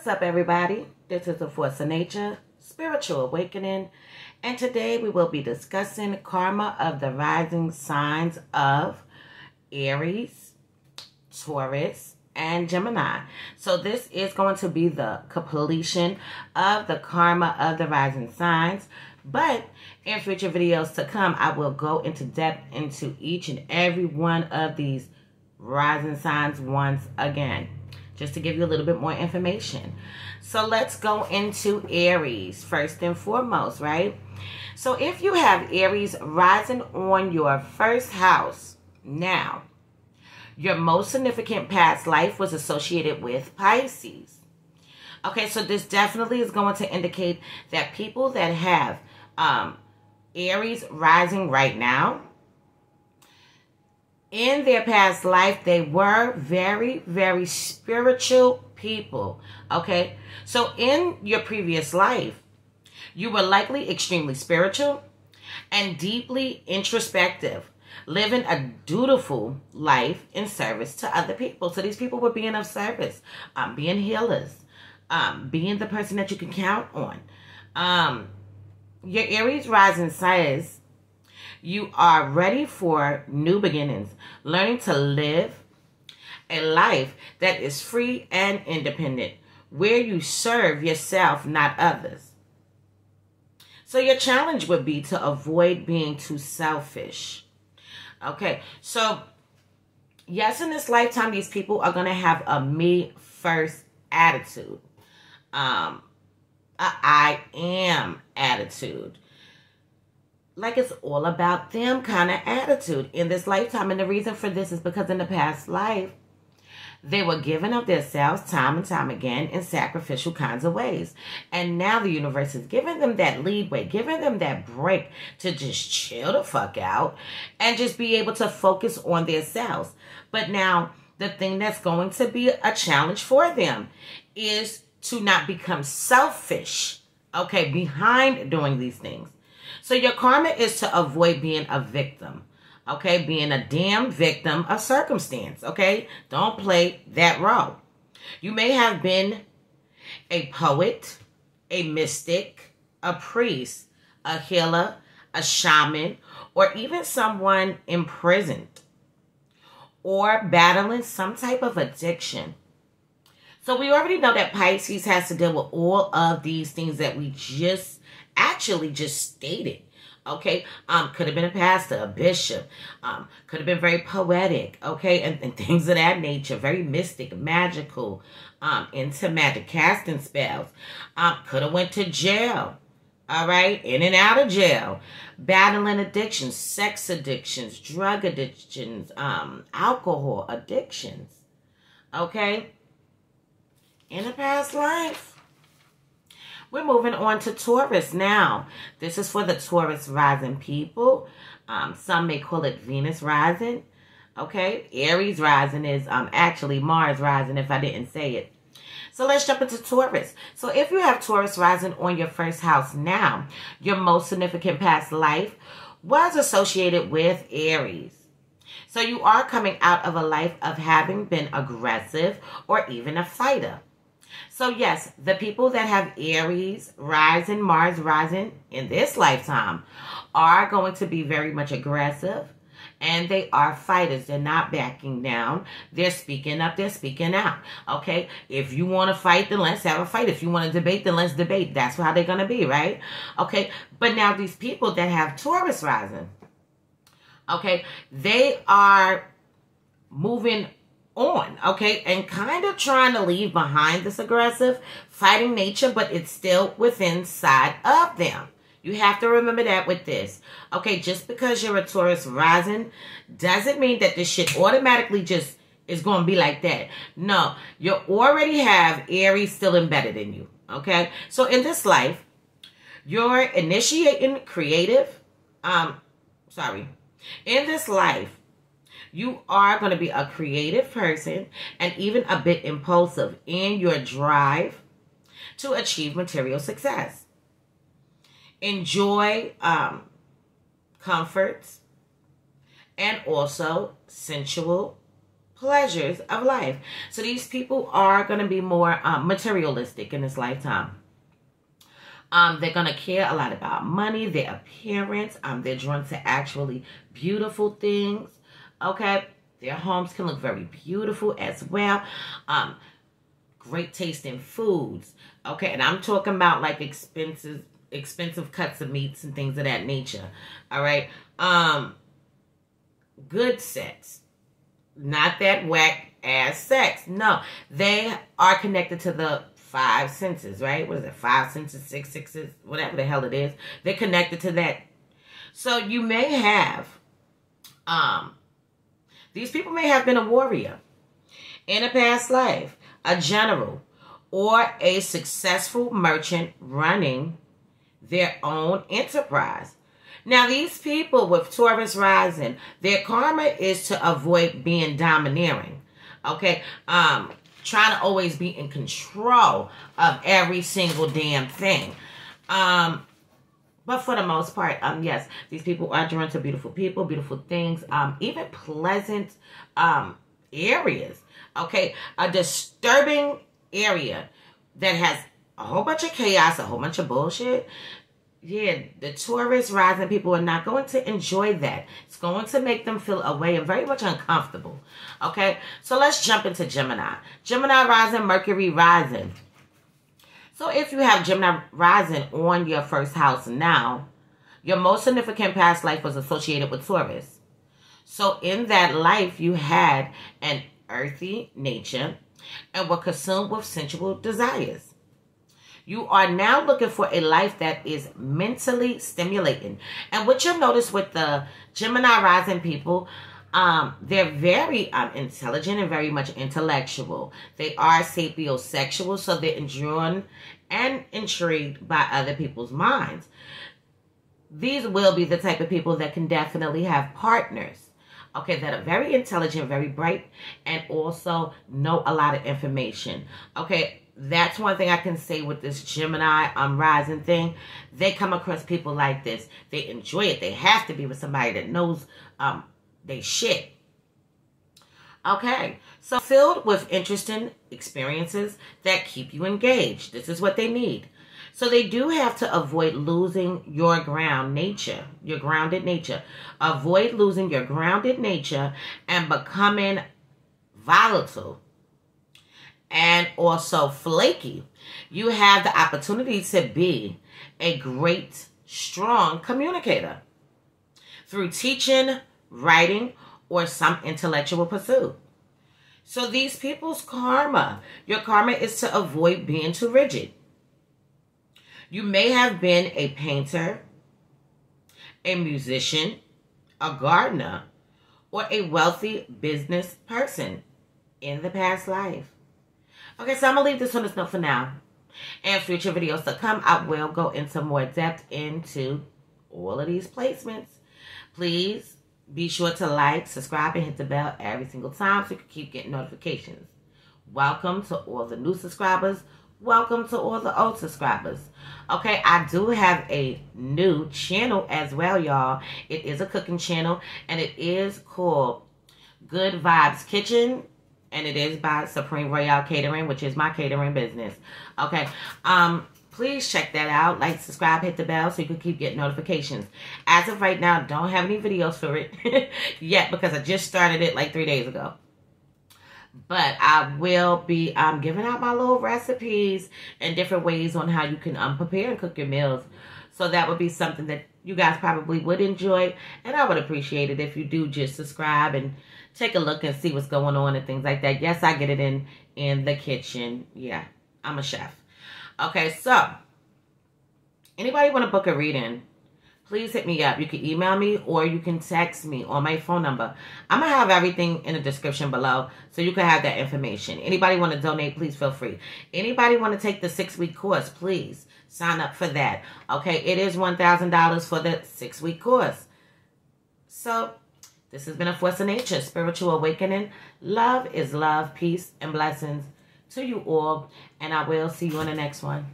What's up, everybody? This is the Force of Nature Spiritual Awakening, and today we will be discussing karma of the rising signs of Aries, Taurus, and Gemini. So, this is going to be the completion of the karma of the rising signs. But in future videos to come, I will go into depth into each and every one of these rising signs once again just to give you a little bit more information. So let's go into Aries first and foremost, right? So if you have Aries rising on your first house now, your most significant past life was associated with Pisces. Okay, so this definitely is going to indicate that people that have um, Aries rising right now, in their past life, they were very, very spiritual people. Okay. So in your previous life, you were likely extremely spiritual and deeply introspective, living a dutiful life in service to other people. So these people were being of service, um, being healers, um, being the person that you can count on. Um, your Aries rising says you are ready for new beginnings, learning to live a life that is free and independent, where you serve yourself, not others. So, your challenge would be to avoid being too selfish. Okay, so yes, in this lifetime, these people are going to have a me first attitude, um, a I am attitude like it's all about them kind of attitude in this lifetime. And the reason for this is because in the past life, they were giving up their selves time and time again in sacrificial kinds of ways. And now the universe is giving them that leadway, giving them that break to just chill the fuck out and just be able to focus on their selves. But now, the thing that's going to be a challenge for them is to not become selfish, okay, behind doing these things. So your karma is to avoid being a victim. Okay, being a damn victim of circumstance. Okay, don't play that role. You may have been a poet, a mystic, a priest, a healer, a shaman, or even someone imprisoned or battling some type of addiction. So we already know that Pisces has to deal with all of these things that we just actually just stated. Okay, um, could have been a pastor, a bishop, um, could have been very poetic, okay, and, and things of that nature, very mystic, magical, um, into magic, casting spells. Um, could have went to jail, all right, in and out of jail, battling addictions, sex addictions, drug addictions, um, alcohol addictions, okay, in a past life. We're moving on to Taurus now. This is for the Taurus rising people. Um, some may call it Venus rising. Okay, Aries rising is um, actually Mars rising if I didn't say it. So let's jump into Taurus. So if you have Taurus rising on your first house now, your most significant past life was associated with Aries. So you are coming out of a life of having been aggressive or even a fighter. So, yes, the people that have Aries rising, Mars rising in this lifetime are going to be very much aggressive and they are fighters. They're not backing down. They're speaking up. They're speaking out. Okay. If you want to fight, then let's have a fight. If you want to debate, then let's debate. That's how they're going to be, right? Okay. But now these people that have Taurus rising, okay, they are moving on, okay, and kind of trying to leave behind this aggressive fighting nature, but it's still within side of them. You have to remember that with this. Okay, just because you're a Taurus rising doesn't mean that this shit automatically just is going to be like that. No, you already have Aries still embedded in you. Okay, so in this life, you're initiating creative, um, sorry, in this life, you are going to be a creative person and even a bit impulsive in your drive to achieve material success. Enjoy um, comforts and also sensual pleasures of life. So these people are going to be more um, materialistic in this lifetime. Um, they're gonna care a lot about money, their appearance. Um, they're drawn to actually beautiful things. Okay, their homes can look very beautiful as well. Um, great taste in foods. Okay, and I'm talking about like expensive, expensive cuts of meats and things of that nature. All right. Um, good sex, not that whack ass sex. No, they are connected to the five senses, right? What is it? Five senses, six senses, whatever the hell it is. They're connected to that. So you may have, um, these people may have been a warrior in a past life, a general, or a successful merchant running their own enterprise. Now, these people with Taurus rising, their karma is to avoid being domineering. Okay. Um, trying to always be in control of every single damn thing. Um, but for the most part, um, yes, these people are drawn to beautiful people, beautiful things, um, even pleasant um areas. Okay, a disturbing area that has a whole bunch of chaos, a whole bunch of bullshit yeah, the Taurus rising people are not going to enjoy that. It's going to make them feel away and very much uncomfortable. Okay, so let's jump into Gemini. Gemini rising, Mercury rising. So if you have Gemini rising on your first house now, your most significant past life was associated with Taurus. So in that life, you had an earthy nature and were consumed with sensual desires. You are now looking for a life that is mentally stimulating. And what you'll notice with the Gemini rising people, um, they're very um, intelligent and very much intellectual. They are sapiosexual, so they're drawn and intrigued by other people's minds. These will be the type of people that can definitely have partners okay, that are very intelligent, very bright, and also know a lot of information. Okay, that's one thing I can say with this Gemini um rising thing. They come across people like this. They enjoy it. They have to be with somebody that knows um they shit. Okay, so filled with interesting experiences that keep you engaged. This is what they need. So they do have to avoid losing your ground nature, your grounded nature. Avoid losing your grounded nature and becoming volatile and also flaky, you have the opportunity to be a great, strong communicator through teaching, writing, or some intellectual pursuit. So these people's karma, your karma is to avoid being too rigid. You may have been a painter, a musician, a gardener, or a wealthy business person in the past life. Okay, so I'm going to leave this on this note for now. And future videos to come, I will go into more depth into all of these placements. Please be sure to like, subscribe, and hit the bell every single time so you can keep getting notifications. Welcome to all the new subscribers. Welcome to all the old subscribers. Okay, I do have a new channel as well, y'all. It is a cooking channel, and it is called Good Vibes Kitchen and it is by Supreme Royal Catering, which is my catering business. Okay. Um, please check that out. Like, subscribe, hit the bell so you can keep getting notifications. As of right now, don't have any videos for it yet because I just started it like three days ago. But I will be um, giving out my little recipes and different ways on how you can um, prepare and cook your meals. So that would be something that you guys probably would enjoy. And I would appreciate it if you do just subscribe and take a look and see what's going on and things like that. Yes, I get it in in the kitchen. Yeah, I'm a chef. Okay, so anybody want to book a reading? Please hit me up. You can email me or you can text me on my phone number. I'm going to have everything in the description below so you can have that information. Anybody want to donate, please feel free. Anybody want to take the six-week course, please sign up for that. Okay, it is $1,000 for the six-week course. So this has been a Force of Nature, Spiritual Awakening. Love is love, peace, and blessings to you all. And I will see you on the next one.